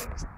things